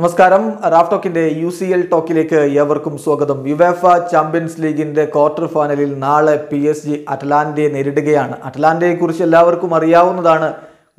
നമസ്കാരം. റാഫ് ടോക്കിന്റെ U C L ടോക്കിലേക്ക് ഏവർക്കും സ്വാഗതം. യുവേഫ ചാമ്പ്യൻസ് ലീഗിന്റെ ക്വാർട്ടർ ഫൈനലിൽ നാളെ പി എസ് ജി അറ്റ്ലാന്റയെ നേരിടുകയാണ്. അറ്റ്ലാന്റയെ കുറിച്ച് എല്ലാവർക്കും അറിയാവുന്നതാണ്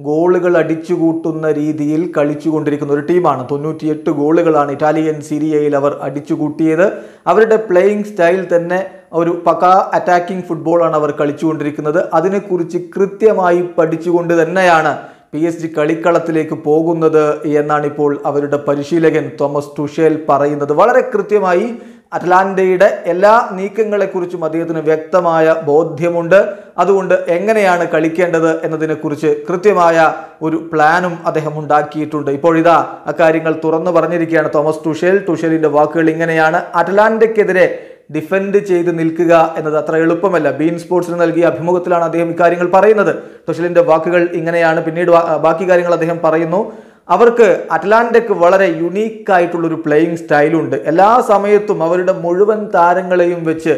ഗോളുകൾ അടിച്ചുകൂട്ടുന്ന രീതിയിൽ കളിച്ചുകൊണ്ടിരിക്കുന്ന ഒരു ടീമാണ്. തൊണ്ണൂറ്റിയെട്ട് ഗോളുകളാണ് ഇറ്റാലിയൻ സീരിയയിൽ അവർ അടിച്ചുകൂട്ടിയത്. അവരുടെ പ്ലേയിങ് സ്റ്റൈൽ തന്നെ ഒരു പക്കാ അറ്റാക്കിംഗ് ഫുട്ബോളാണ് അവർ കളിച്ചുകൊണ്ടിരിക്കുന്നത്. അതിനെക്കുറിച്ച് കൃത്യമായി പഠിച്ചുകൊണ്ട് തന്നെയാണ് പി എസ് ജി കളിക്കളത്തിലേക്ക് പോകുന്നത് എന്നാണ് ഇപ്പോൾ അവരുടെ പരിശീലകൻ തോമസ് ടുഷേൽ പറയുന്നത്. വളരെ കൃത്യമായി അറ്റ്ലാന്റയുടെ എല്ലാ നീക്കങ്ങളെക്കുറിച്ചും അദ്ദേഹത്തിന് വ്യക്തമായ ബോധ്യമുണ്ട്. അതുകൊണ്ട് എങ്ങനെയാണ് കളിക്കേണ്ടത് എന്നതിനെക്കുറിച്ച് കൃത്യമായ ഒരു പ്ലാനും അദ്ദേഹം ഉണ്ടാക്കിയിട്ടുണ്ട്. ഇപ്പോഴിതാ അക്കാര്യങ്ങൾ തുറന്നു പറഞ്ഞിരിക്കുകയാണ് തോമസ് ടുഷേൽ ടുഷേലിന്റെ വാക്കുകൾ ഇങ്ങനെയാണ്. അറ്റ്ലാന്റയ്ക്കെതിരെ ഡിഫെൻഡ് ചെയ്ത് നിൽക്കുക എന്നത് അത്ര എളുപ്പമല്ല. ബീൻ സ്പോർട്സിന് നൽകിയ അഭിമുഖത്തിലാണ് അദ്ദേഹം ഇക്കാര്യങ്ങൾ പറയുന്നത്. തുഷലിന്റെ വാക്കുകൾ ഇങ്ങനെയാണ് പിന്നീട് ബാക്കി കാര്യങ്ങൾ അദ്ദേഹം പറയുന്നു. അവർക്ക് അറ്റ്ലാന്റിക് വളരെ യുണീക്ക് ആയിട്ടുള്ള ഒരു പ്ലേയിങ് സ്റ്റൈലുണ്ട് എല്ലാ സമയത്തും അവരുടെ മുഴുവൻ താരങ്ങളെയും വെച്ച്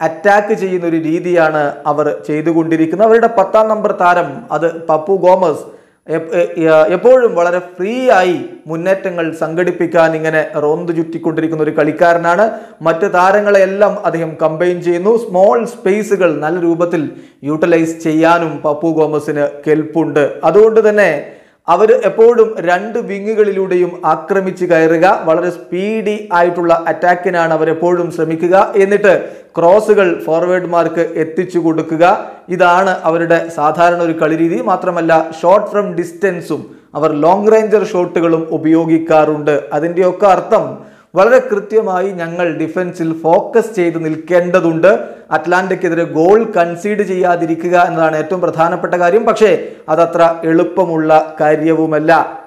അറ്റാക്ക് ചെയ്യുന്ന ഒരു രീതിയാണ് അവർ ചെയ്തുകൊണ്ടിരിക്കുന്നത്. അവരുടെ പത്താം നമ്പർ താരം അത് പപ്പു ഗോമസ് എപ്പോഴും വളരെ ഫ്രീ ആയി മുന്നേറ്റങ്ങൾ സംഘടിപ്പിക്കാൻ ഇങ്ങനെ റോന്ത് ചുറ്റിക്കൊണ്ടിരിക്കുന്ന ഒരു കളിക്കാരനാണ്. മറ്റ് താരങ്ങളെല്ലാം അദ്ദേഹം കമ്പൈൻ ചെയ്യുന്നു. സ്മോൾ സ്പേസുകൾ നല്ല രൂപത്തിൽ യൂട്ടിലൈസ് ചെയ്യാനും പപ്പു ഗോമസിന് കെൽപ്പുണ്ട്. അതുകൊണ്ട് തന്നെ അവർ എപ്പോഴും രണ്ട് വിങ്ങുകളിലൂടെയും ആക്രമിച്ച് കയറുക വളരെ സ്പീഡി ആയിട്ടുള്ള അറ്റാക്കിനാണ് അവർ എപ്പോഴും ശ്രമിക്കുക. എന്നിട്ട് ക്രോസുകൾ ഫോർവേഡ്മാർക്ക് എത്തിച്ചു കൊടുക്കുക. ഇതാണ് അവരുടെ സാധാരണ ഒരു കളിരീതി മാത്രമല്ല ഷോർട്ട് ഫ്രം ഡിസ്റ്റൻസും അവർ ലോങ് റേഞ്ചർ ഷോട്ടുകളും ഉപയോഗിക്കാറുണ്ട്. അതിന്റെയൊക്കെ അർത്ഥം വളരെ കൃത്യമായി ഞങ്ങൾ ഡിഫൻസിൽ ഫോക്കസ് ചെയ്ത് നിൽക്കേണ്ടതുണ്ട്. അറ്റ്ലാന്റയ്ക്കെതിരെ ഗോൾ കൺസീഡ് ചെയ്യാതിരിക്കുക എന്നതാണ് ഏറ്റവും പ്രധാനപ്പെട്ട കാര്യം. പക്ഷേ അതത്ര എളുപ്പമുള്ള കാര്യവുമല്ല.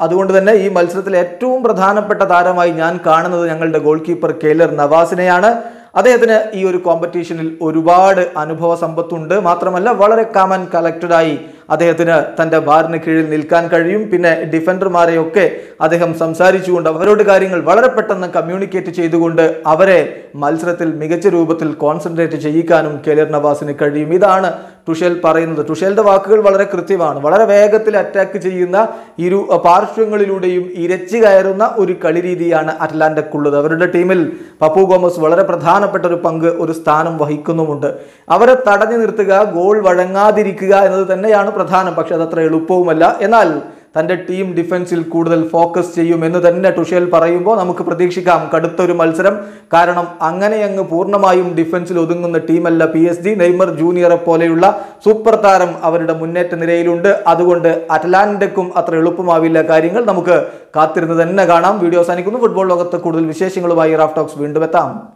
അതുകൊണ്ട് തന്നെ ഈ മത്സരത്തിൽ ഏറ്റവും പ്രധാനപ്പെട്ട താരമായി ഞാൻ കാണുന്നത് ഞങ്ങളുടെ ഗോൾ കീപ്പർ കെയ്ലർ നവാസിനെയാണ്. അദ്ദേഹത്തിന് ഈ ഒരു കോമ്പറ്റീഷനിൽ ഒരുപാട് അനുഭവ സമ്പത്തുണ്ട്. മാത്രമല്ല വളരെ കാമൻ കളക്റ്റഡായി അദ്ദേഹത്തിന് തന്റെ ബാറിന് കീഴിൽ നിൽക്കാൻ കഴിയും. പിന്നെ ഡിഫൻഡർമാരെയൊക്കെ അദ്ദേഹം സംസാരിച്ചുകൊണ്ട് അവരോട് കാര്യങ്ങൾ വളരെ പെട്ടെന്ന് കമ്മ്യൂണിക്കേറ്റ് ചെയ്തുകൊണ്ട് അവരെ മത്സരത്തിൽ മികച്ച രൂപത്തിൽ കോൺസെൻട്രേറ്റ് ചെയ്യിക്കാനും കെലിർ നവാസിന് കഴിയും. ഇതാണ് ടുഷേൽ പറയുന്നത്. ടുഷേലിന്റെ വാക്കുകൾ വളരെ കൃത്യമാണ്. വളരെ വേഗത്തിൽ അറ്റാക്ക് ചെയ്യുന്ന ഇരു പാർശ്വങ്ങളിലൂടെയും ഇരച്ചു കയറുന്ന ഒരു കളി കളിരീതിയാണ് അറ്റ്ലാന്റക്കുള്ളത്. അവരുടെ ടീമിൽ പപ്പു ഗോമസ് വളരെ പ്രധാനപ്പെട്ട ഒരു പങ്ക് ഒരു സ്ഥാനം വഹിക്കുന്നുമുണ്ട്. അവരെ തടഞ്ഞു നിർത്തുക ഗോൾ വഴങ്ങാതിരിക്കുക എന്നത് തന്നെയാണ് പ്രധാനം. പക്ഷെ അതത്ര എളുപ്പവുമല്ല. എന്നാൽ തന്റെ ടീം ഡിഫൻസിൽ കൂടുതൽ ഫോക്കസ് ചെയ്യും എന്ന് തന്നെ ടുഷേൽ പറയുമ്പോൾ നമുക്ക് പ്രതീക്ഷിക്കാം കടുത്തൊരു മത്സരം. കാരണം അങ്ങനെ അങ്ങ് പൂർണമായും ഡിഫൻസിൽ ഒതുങ്ങുന്ന ടീമല്ല പി എസ് ജി. നെയ്മർ ജൂനിയറെ പോലെയുള്ള സൂപ്പർ താരം അവരുടെ മുന്നേറ്റ നിരയിലുണ്ട് അതുകൊണ്ട് അറ്റ്ലാന്റക്കും അത്ര എളുപ്പമാവില്ല കാര്യങ്ങൾ. നമുക്ക് കാത്തിരുന്ന് തന്നെ കാണാം. വീഡിയോ അവസാനിക്കുന്നു. ഫുട്ബോൾ ലോകത്ത് കൂടുതൽ വിശേഷങ്ങളുമായി റാഫ്റ്റോക്സ് വീണ്ടും എത്താം.